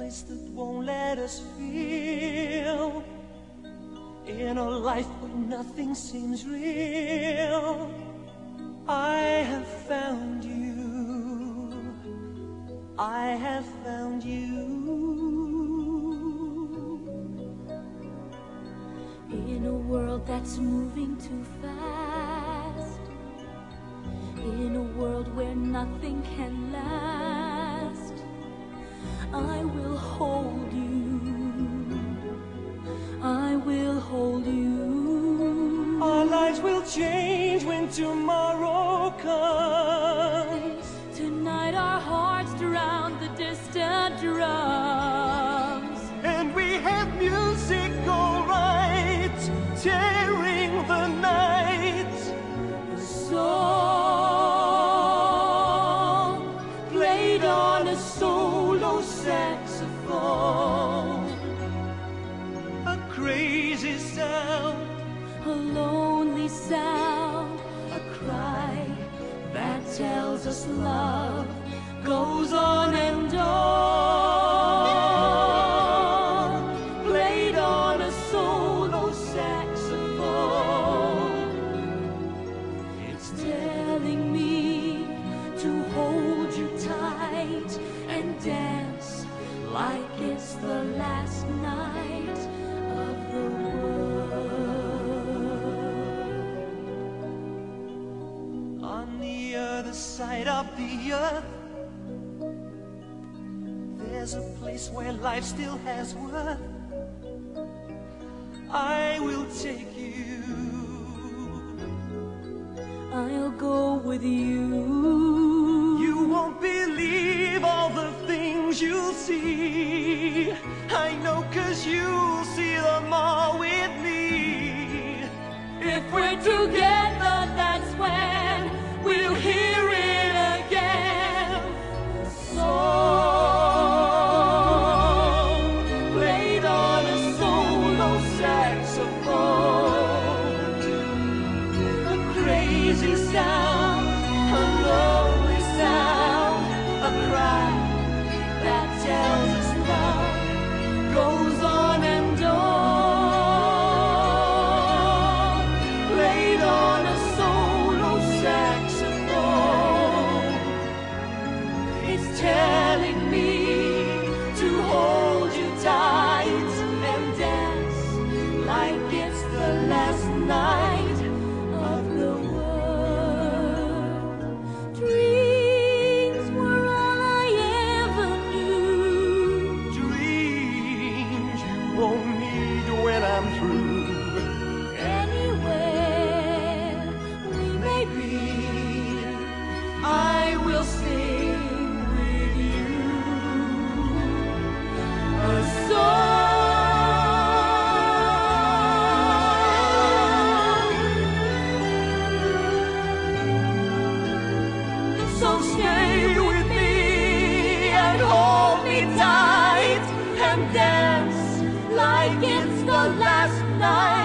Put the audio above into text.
place that won't let us feel. In a life where nothing seems real, I have found you. I have found you. In a world that's moving too fast, I will hold you. I will hold you. Our lives will change when tomorrow comes. Tonight our hearts drown the distant drums. And we have music alright, tearing the night. A song played on a solo saxophone. A crazy sound, A lonely sound, a cry that tells us love goes on and on. Like it's the last night of the world. on the other side of the earth. There's a place where life still has worth. I will take you. I'll go with you. You'll see. I know cause you'll see them all with me. If we're together, that's when we'll hear it again. Song played on a solo saxophone. A crazy sound, dance like it's the last night.